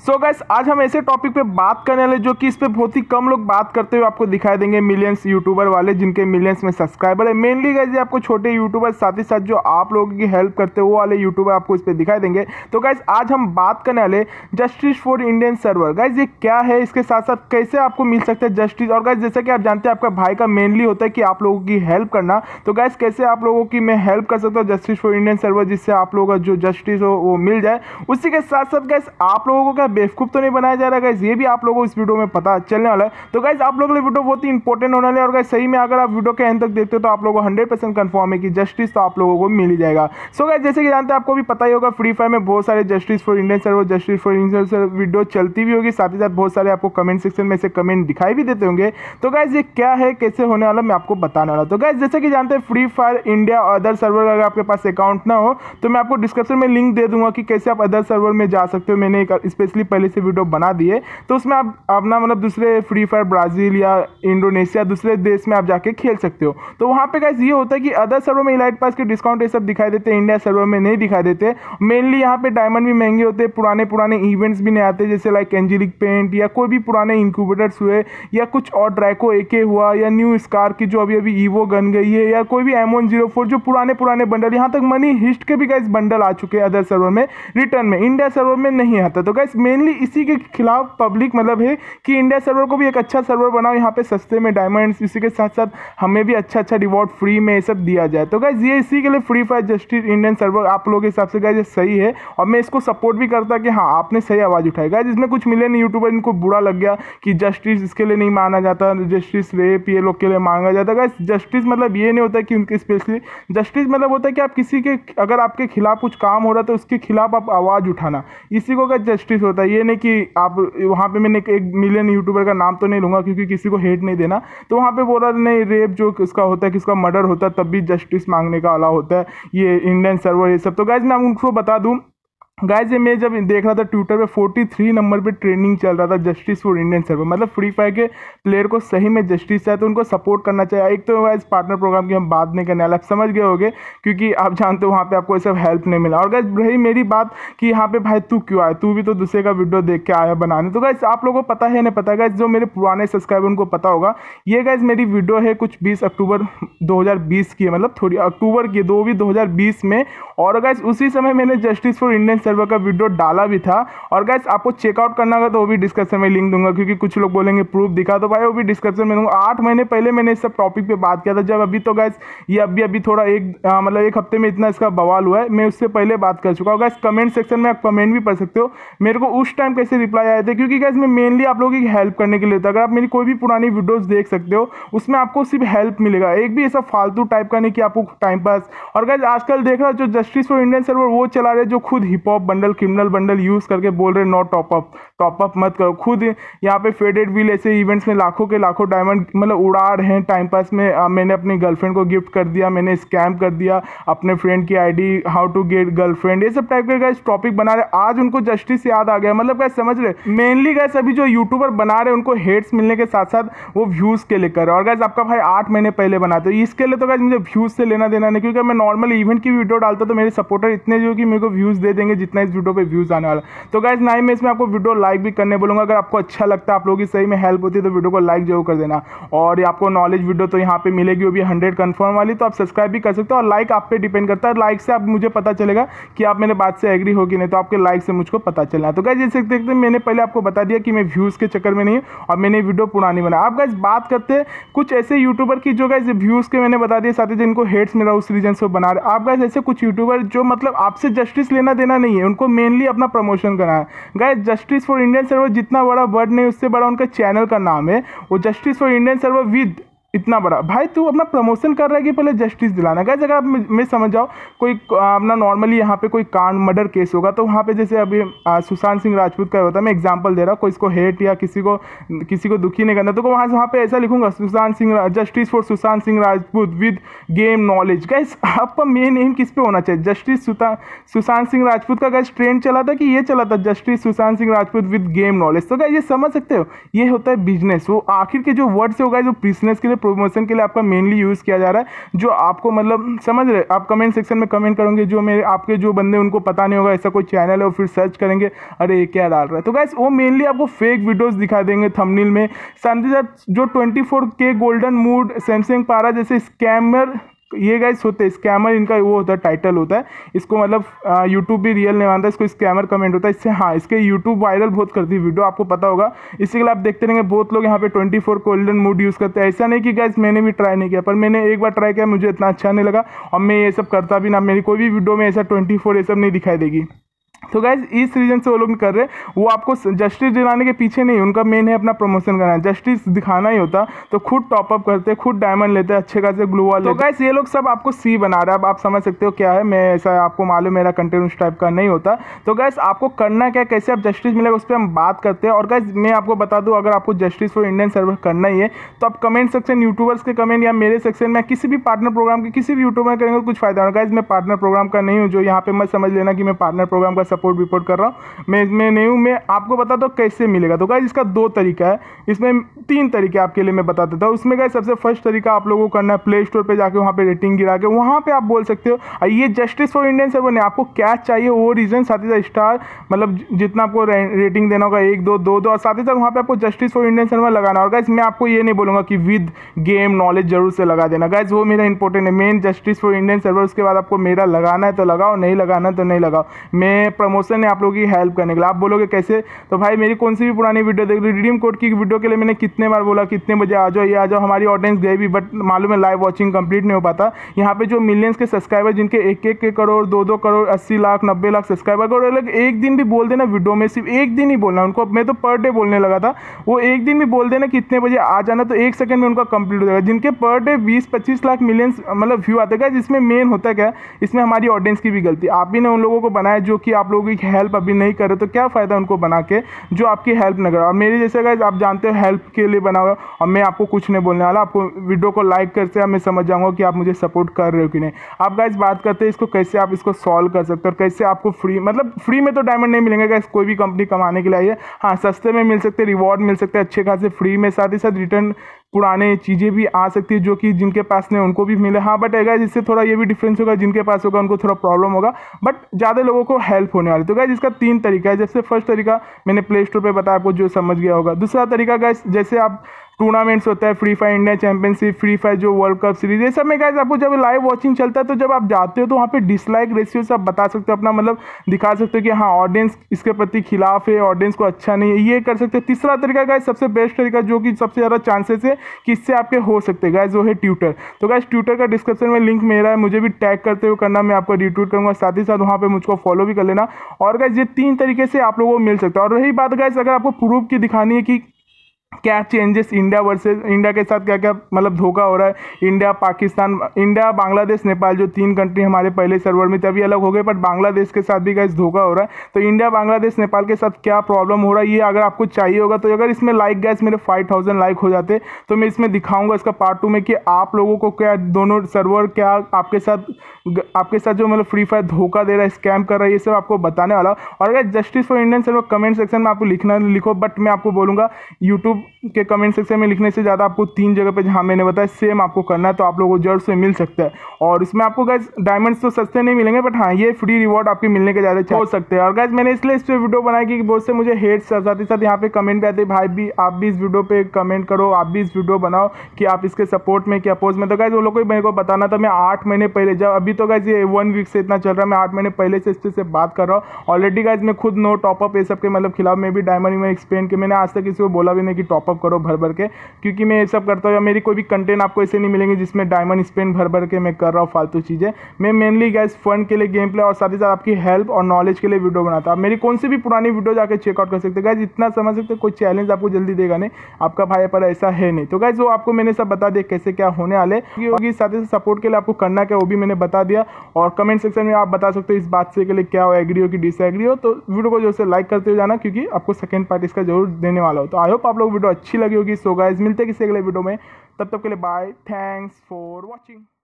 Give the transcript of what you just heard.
सो so gas आज हम ऐसे टॉपिक पे बात करने वाले जो कि इस पे बहुत ही कम लोग बात करते हुए आपको दिखाई देंगे मिलियंस यूट्यूबर वाले, जिनके मिलियंस में सब्सक्राइबर है। मेनली गैस आपको छोटे यूट्यूबर साथ ही साथ जो आप लोगों की हेल्प करते हैं, वो वाले यूट्यूबर आपको इस पर दिखाई देंगे। तो गैस आज हम बात करने वाले justice for Indian server guys ये क्या है? इसके साथ साथ कैसे आपको मिल सकता है जस्टिस और गैस जैसा कि आप जानते हैं, आपका भाई का मेनली होता है कि आप लोगों की हेल्प करना। तो गैस कैसे आप लोगों की मैं हेल्प कर सकता हूँ जस्टिस फॉर इंडियन सर्वर जिससे आप लोगों का जो जस्टिस हो, वो मिल जाए? उसी के साथ साथ गैस आप लोगों को बेवकूफ़ तो नहीं बनाया जा रहा है ये भी आप लोगों को इस वीडियो में पता चलने वाला है। तो गाइज़ आप लोगों के लिए वीडियो बहुत ही इंपॉर्टेंट होने वाला और गैस सही में अगर आप वीडियो के एंड तक देखते हो तो आप लोगों को हंड्रेड परसेंट कन्फर्म है कि जस्टिस तो आप लोगों को मिल ही जाएगा। सो गैस जैसे कि जानते हैं, आपको भी पता ही होगा फ्री फायर में बहुत सारे justice for Indian server justice for Indian server video चलती भी होगी। साथ ही साथ बहुत सारे आपको कमेंट सेक्शन में से कमेंट दिखाई भी देते होंगे। तो गाइज़ ये क्या है, कैसे होने वाला, मैं आपको बताने वाला तो गाइज़ जैसे कि जानते हैं फ्री फायर इंडिया और अदर सर्वर अगर आपके पास अकाउंट ना हो तो मैं आपको डिस्क्रिप्शन में लिंक दे दूँगा कि कैसे आप अदर सर्वर में जा सकते हो। मैंने एक, स्पेशली पहले से वीडियो बना दिए तो उसमें आप अपना मतलब दूसरे फ्री फायर ब्राज़ील या इंडोनेशिया दूसरे देश में आप जाके खेल सकते हो। तो वहाँ पे गैस ये होता है कि अदर सर्वर में इलाइट पास के डिस्काउंट ये सब दिखाई देते हैं इंडिया सर्वर में नहीं दिखाई देते। मेनली यहाँ पे डायमंड भी महँगे होते हैं, पुराने पुराने इवेंट्स भी नहीं आते, जैसे लाइक एंजिलिक पेंट या कोई भी पुराने इंक्यूबेटर्स हुए, या कुछ और ड्रैको ए हुआ, या न्यू स्कार की जो अभी अभी ईवो गन गई है, या कोई भी एम वन ज़ीरो फोर जो पुराने पुराने बंडल यहाँ तक मनी हिस्ट के भी गैस बंडल आ चुके हैं अदर सर्वर में रिटर्न में। इंडिया सर्वर में नहीं आता। तो गैस मेनली इसी के खिलाफ पब्लिक मतलब है कि इंडिया सर्वर को भी एक अच्छा सर्वर बनाओ, यहाँ पे सस्ते में डायमंड्स इसी के साथ साथ हमें भी अच्छा अच्छा रिवॉर्ड फ्री में ये सब दिया जाए। तो गैस ये इसी के लिए free fire justice Indian server आप लोगों के हिसाब से ये सही है और मैं इसको सपोर्ट भी करता कि हाँ आपने सही आवाज़ उठाई। गैस इसमें कुछ मिले नहीं यूट्यूबर इनको बुरा लग गया कि जस्टिस इसके लिए नहीं माना जाता जस्टिस रेप ये लोग के लिए मांगा जाता। गैस जस्टिस मतलब ये नहीं होता कि उनके स्पेशली जस्टिस मतलब होता है कि आप किसी के, अगर आपके खिलाफ कुछ काम हो रहा है तो उसके खिलाफ आप आवाज़ उठाना। इसी को जस्टिस होता है। ये नहीं कि आप वहाँ पे मैंने एक मिलियन यूट्यूबर का नाम तो नहीं लूँगा क्योंकि किसी को हेट नहीं देना। तो वहाँ पे बोला, नहीं रेप जो किसका होता है, किसका मर्डर होता है, तब भी जस्टिस मांगने का अला होता है। ये इंडियन सर्वर ये सब। तो गैज मैं उनको बता दूँ गाइज़ ये मैं जब देख रहा था ट्विटर पे 43 नंबर पे ट्रेनिंग चल रहा था जस्टिस फॉर इंडियन सर्वर मतलब फ्री फायर के प्लेयर को सही में जस्टिस है तो उनको सपोर्ट करना चाहिए। एक तो गाइज़ पार्टनर प्रोग्राम की हम बात नहीं करने वाले। आप समझ गए होगे, क्योंकि आप जानते हो वहाँ पे आपको सब हेल्प नहीं मिला। और गाइज़ रही मेरी बात कि यहाँ पे भाई तू क्यों आया? तू भी तो दूसरे का वीडियो देख के आया बनाने। तो गाइज़ आप लोगों को पता है नहीं पता गाइज़ जो मेरे पुराने सब्सक्राइबर उनको पता होगा, ये गाइज़ मेरी वीडियो है कुछ बीस अक्टूबर दो हज़ार बीस की है। मतलब थोड़ी अक्टूबर की दो भी दो में। और गाइज़ उसी समय मैंने जस्टिस फॉर इंडियन सर्वर का वीडियो डाला भी था। और गैस आपको चेकआउट करना होगा तो वो भी डिस्क्रिप्शन में लिंक दूँगा, क्योंकि कुछ लोग बोलेंगे प्रूफ दिखा तो भाई, वो भी डिस्क्रिप्शन में दूँगा आठ महीने पहले मैंने इस सब टॉपिक पर बात किया था। जब अभी तो गैस ये अभी अभी थोड़ा एक मतलब एक हफ़्ते में इतना इसका बवाल हुआ है। मैं उससे पहले बात कर चुका हूँ। गैस कमेंट सेक्शन में आप कमेंट भी पढ़ सकते हो। मेरे को उस टाइम कैसे रिप्लाई आए थे? क्योंकि गैस मैं मेनली आप लोगों की हेल्प करने के लिए था। अगर आप मेरी कोई भी पुरानी वीडियोज़ देख सकते हो, उसमें आपको सिर्फ़ हेल्प मिलेगा। एक भी ऐसा फालतू टाइप का नहीं कि आपको टाइम पास और गैस आजकल देख रहा जो जस्टिस फॉर इंडियन सर्वर वो चला रहे जो खुद hip hop bundle criminal bundle use करके बोल रहे no top up top up मत करो। खुद यहाँ पे फेडेड व्हील ऐसे इवेंट्स में लाखों के लाखों डायमंड मतलब उड़ा रहे हैं टाइम पास में। आ, मैंने अपनी गर्लफ्रेंड को गिफ्ट कर दिया मैंने स्कैम कर दिया अपने फ्रेंड की ID how to get girlfriend ये सब टाइप के गैस टॉपिक बना रहे। आज उनको जस्टिस याद आ गया। मतलब गैस समझ रहे? मेनली गैस अभी जो यूट्यूबर बना रहे उनको हेट्स मिलने के साथ साथ वो व्यूज़ के लिए कर रहे और गैस आपका भाई आठ महीने पहले बनाते इसके लिए तो गैस मुझे व्यूज़ से लेना देना नहीं क्योंकि मैं नॉर्मल इवेंट की वीडियो डालता तो मेरे सपोर्टर इतने जो कि मेरे को व्यूज़ दे देंगे जितना इस वीडियो पे व्यूज़ आने वाला तो गाइज़ ना ही मैं इसमें आपको वीडियो लाइक भी करने बोलूँगा। अगर आपको अच्छा लगता है, आप लोगों की सही में हेल्प होती है तो वीडियो को लाइक ज़रूर कर देना। और आपको नॉलेज वीडियो तो यहाँ पे मिलेगी, वो भी हंड्रेड कन्फर्म वाली तो आप सब्सक्राइब भी कर सकते हो और लाइक आप पे डिपेंड करता है। लाइक से आप मुझे पता चलेगा कि आप मेरे बात से एग्री हो कि नहीं तो आपके लाइक से मुझको पता चलना तो गाइज़ जैसे देखते मैंने पहले आपको बता दिया कि मैं व्यूज़ के चक्कर में नहीं और मैंने वीडियो पुरानी बनाया आप गाइज़ बात करते हैं कुछ ऐसे यूट्यूबर की जो गैस व्यूज़ के मैंने बता दिया साथ ही जिनको हेट्स मिला उस रीजन से बना रहे आप गैस ऐसे कुछ यूट्यूबर जो मतलब आपसे जस्टिस लेना देना नहीं है, उनको मेनली अपना प्रमोशन करना है। Guy justice for Indian server जितना बड़ा वर्ड नहीं, उससे बड़ा उनका चैनल का नाम है। वो justice for Indian server with इतना बड़ा। भाई, तू अपना प्रमोशन कर रहा है कि पहले जस्टिस दिलाना। गैस अगर आप मैं समझ जाओ कोई अपना नॉर्मली यहाँ पे कोई कांड मर्डर केस होगा तो वहाँ पे जैसे अभी सुशांत सिंह राजपूत का होता है, मैं एग्जांपल दे रहा हूँ, कोई इसको हेट या किसी को किसी को दुखी नहीं करना। तो वहाँ वहाँ पे ऐसा लिखूँगा, Sushant Singh justice for Sushant Singh Rajput with game knowledge guys आपका मेन एम किस पे होना चाहिए? जस्टिस सुशांत सिंह राजपूत का गैस ट्रेंड चला था कि ये चला था justice Sushant Singh Rajput with game knowledge तो गैस ये समझ सकते हो? ये होता है बिज़नेस वो आखिर के जो वर्ड्स होगा जो बिज़नेस के लिए प्रमोशन के लिए आपका मेनली यूज़ किया जा रहा है, जो आपको मतलब समझ रहे आप कमेंट सेक्शन में कमेंट करोगे, जो मेरे, आपके जो बंदे, उनको पता नहीं होगा, ऐसा कोई चैनल है और फिर सर्च करेंगे, अरे ये क्या डाल रहा है? तो गैस वो मेनली आपको फेक वीडियोज़ दिखा देंगे थमनील में। साथ जो ट्वेंटी के गोल्डन मूड सैमसंग पारा जैसे स्कैमर ये गाइस होते हैं स्कैमर इनका वो होता है टाइटल होता है। इसको मतलब यूट्यूब भी रियल नहीं मानता, इसको स्कैमर कमेंट होता है। इससे हाँ इसके यूट्यूब वायरल बहुत करती है वीडियो आपको पता होगा। इसी के लिए आप देखते रहेंगे, बहुत लोग यहाँ पे 24 फोर गोल्डन मूड यूज़ करते हैं। ऐसा नहीं कि गाइस मैंने भी ट्राई नहीं किया, पर मैंने एक बार ट्राई किया, मुझे इतना अच्छा नहीं लगा। और मैं ये सब करता भी ना, मेरी कोई भी वीडियो में ऐसा ट्वेंटी ये सब नहीं दिखाई देगी। तो गैस इस रीजन से वो लोग कर रहे हैं। वो आपको जस्टिस दिलाने के पीछे नहीं उनका मेन है अपना प्रमोशन करना। है जस्टिस दिखाना ही होता तो खुद टॉपअप करते खुद डायमंड लेते अच्छे खासे ग्लू वाल तो गैस ये लोग सब आपको सी बना रहे हैं। अब आप समझ सकते हो क्या है मैं ऐसा आपको मालूम मेरा कंटेंट उस टाइप का नहीं होता। तो गैस आपको करना क्या कैसे आप जस्टिस मिलेगा उस पर हम बात करते हैं। और गैस मैं आपको बता दूँ अगर आपको जस्टिस फॉर इंडियन सर्वर करना ही है तो आप कमेंट सेक्शन यूट्यूबर्स के कमेंट या मेरे सेक्शन में किसी भी पार्टनर प्रोग्राम के किसी भी यूट्यूबर करेंगे तो कुछ फ़ायदा होगा। गैस मैं पार्टनर प्रोग्राम का नहीं हूँ जो यहाँ पर मत समझ लेना कि मैं पार्टनर प्रोग्राम का सपोर्ट विपोर्ट कर रहा हूँ। मैं इसमें नहीं हूँ, मैं आपको बता दो कैसे मिलेगा। तो गाइज़ इसका दो तरीका है। इसमें तीन तरीके आपके लिए मैं बता देता हूँ। उसमें गाइज़ सबसे फ़र्स्ट तरीका आप लोगों को करना है प्ले स्टोर पर जाकर वहाँ पर रेटिंग गिरा के, वहाँ पर आप बोल सकते हो ये जस्टिस फॉर इंडियन सर्वर ने आपको क्या चाहिए? वो रीज़न साथ ही साथ स्टार मतलब जितना आपको रेटिंग देना होगा, एक, दो दो दो, और साथ ही साथ वहाँ पर आपको जस्टिस फॉर इंडियन सर्वर लगाना होगा। गाइज़ मैं आपको ये नहीं बोलूँगा कि विद गेम नॉलेज ज़रूर से लगा देना। गाइज़ वो मेरा इंपॉर्टेंट है। Main justice for Indian server उसके बाद आपको मेरा लगाना है तो लगाओ, नहीं लगाना है तो नहीं लगाओ। मैं प्रमोशन है आप लोगों की हेल्प करने के लिए। आप बोलोगे कैसे? तो भाई, मेरी कौन सी भी पुरानी वीडियो देख लो। रिडीम कोड की वीडियो के लिए मैंने कितने बार बोला, कितने बजे आ जाओ, ये आ जाओ, हमारी ऑडियंस गई भी बट मालूम है लाइव वॉचिंग कंप्लीट नहीं हो पाता। यहाँ पे जो मिलियंस के सब्सक्राइबर जिनके एक एक करोड़ दो दो करोड़, अस्सी लाख, नब्बे लाख सब्सक्राइबर करोड़ अलग एक दिन भी बोल देना वीडियो में, सिर्फ़ एक दिन ही बोलना। उनको, मैं तो पर डे बोलने लगा था। वो एक दिन भी बोल देना कितने बजे आ जाना तो एक सेकंड में उनका कंप्लीट हो जाएगा। जिनके पर डे बीस पच्चीस लाख मिलियंस मतलब व्यू आते हैं जिसमें मेन होता है क्या इसमें हमारी ऑडियंस की भी गलती। आप भी ने उन लोगों को बनाया जो कि आप लोगों की हेल्प अभी नहीं करे तो क्या फ़ायदा उनको बना के जो आपकी हेल्प न करे और मेरी जैसे गाइज़ आप जानते हो हेल्प के लिए बना हुआ और मैं आपको कुछ नहीं बोलने वाला, आपको वीडियो को लाइक करते मैं समझ जाऊँगा कि आप मुझे सपोर्ट कर रहे हो कि नहीं। आप गाइज़ बात करते हैं इसको कैसे आप इसको सॉल्व कर सकते हो, और कैसे आपको फ्री मतलब फ्री में तो डायमंड नहीं मिलेंगे गाइज़ कोई भी कंपनी कमाने के लिए आइए। हाँ सस्ते में मिल सकते रिवॉर्ड मिल सकते अच्छे खासे फ्री में साथ ही साथ रिटर्न पुराने चीज़ें भी आ सकती है जो कि जिनके पास नहीं उनको भी मिले। हाँ बट अगर इससे थोड़ा ये भी डिफरेंस होगा, जिनके पास होगा, उनको थोड़ा प्रॉब्लम होगा। बट ज़्यादा लोगों को हेल्प होने वाली। तो गैस इसका तीन तरीका है। जैसे फ़र्स्ट तरीका मैंने प्ले स्टोर पर बताया, आपको जो समझ गया होगा। दूसरा तरीका गैस जैसे आप टूर्नामेंट्स होता है free fire India championship free fire जो वर्ल्ड कप सीरीज़ ये सब में गाइस आपको जब लाइव वॉचिंग चलता है तो जब आप जाते हो तो वहाँ पे डिसलाइक रेशियो से आप बता सकते हो, अपना मतलब दिखा सकते हो कि हाँ ऑडियंस इसके प्रति खिलाफ है ऑडियंस को अच्छा नहीं है, ये कर सकते हो। तीसरा तरीका गाइस सबसे बेस्ट तरीका जो कि सबसे ज़्यादा चांसेस है कि इससे आपके हो सकते हैं गाइस वो है ट्यूटर तो गाइस ट्यूटर का डिस्क्रिप्शन में लिंक मेरा है, मुझे भी टैग करते हुए करना, मैं आपको रिट्यूट करूँगा, साथ ही साथ वहाँ पर मुझको फॉलो भी कर लेना। और गाइस ये तीन तरीके से आप लोगों को मिल सकता है। और रही बात गाइस अगर आपको प्रूफ की दिखानी है कि क्या चेंजेस इंडिया वर्सेस इंडिया के साथ क्या क्या मतलब धोखा हो रहा है? इंडिया पाकिस्तान इंडिया बांग्लादेश नेपाल जो तीन कंट्री हमारे पहले सर्वर में अभी अलग हो गए बट बांग्लादेश के साथ भी गैस धोखा हो रहा है। तो इंडिया बांग्लादेश नेपाल के साथ क्या प्रॉब्लम हो रहा है? ये अगर आपको चाहिए होगा तो अगर इसमें लाइक गैस मेरे फाइव थाउज़ेंड लाइक हो जाते तो मैं इसमें दिखाऊँगा इसका पार्ट टू में कि आप लोगों को क्या दोनों सर्वर क्या आपके साथ आपके साथ जो मतलब फ्री फायर धोखा दे रहा है स्कैम कर रहा है, ये सब आपको बताने वाला और अगर justice for Indian server comment section में आपको लिखना लिखो बट मैं आपको बोलूँगा यूट्यूब from के कमेंट सेक्शन में लिखने से ज़्यादा आपको तीन जगह पे जहाँ मैंने बताया सेम आपको करना है तो आप लोगों को ज़रूर से मिल सकता है। और इसमें आपको गैस डायमंड्स तो सस्ते नहीं मिलेंगे बट हाँ ये फ्री रिवॉर्ड आपके मिलने के ज़्यादा हो सकते हैं। और गैस मैंने इसलिए इस पर वीडियो बनाई कि बहुत से मुझे हेट साथ ही साथ यहाँ पे कमेंट भी आते भाई भी, आप भी इस वीडियो पर कमेंट करो, आप भी इस वीडियो बनाओ कि आप इसके सपोर्ट में क्या अपोज में। तो गैस वो लोग को मेरे को बताना था, मैं आठ महीने पहले, जब अभी तो गैस ये वन वीक से इतना चल रहा है, मैं आठ महीने पहले से इससे बात कर रहा हूँ। ऑलरेडी गैस मैं खुद नो टॉपअप ये सब के मतलब खिलाफ में भी डायमंड में एक्सप्लेन के मैंने आज तक किसी को बोला भी नहीं कि टॉपअप करो भर भर के, क्योंकि मैं ये सब करता हूँ मेरी कोई भी कंटेंट आपको ऐसे नहीं मिलेंगे जिसमें डायमंड स्पेंड भर भर के मैं कर रहा हूँ फालतू चीज़ें। मैं मेनली गैस फन के लिए गेम प्ले और साथ ही साथ आपकी हेल्प और नॉलेज के लिए वीडियो बनाता हूँ। मेरी कौन सी भी पुरानी वीडियो जाकर चेकआउट कर सकते गैस इतना समझ सकते कोई चैलेंज आपको जल्दी देगा नहीं। आपका भाई पर ऐसा है नहीं। तो गैस वो आपको मैंने सब बता दिया कैसे क्या होने वाले होगी साथ ही सपोर्ट के लिए आपको करना क्या वो भी मैंने बता दिया। और कमेंट सेक्शन में आप बता सकते हो इस बात से के लिए क्या हो एग्री हो कि डिसएग्री हो। तो वीडियो को जो से लाइक करते हो जाना, क्योंकि आपको सेकंड पार्ट इसका ज़रूर देने वाला हो। तो आई होप आप लोग वीडियो अच्छी लगी होगी। सो गाइज़ मिलते किसी अगले वीडियो में। तब तक के लिए बाय थैंक्स फॉर वॉचिंग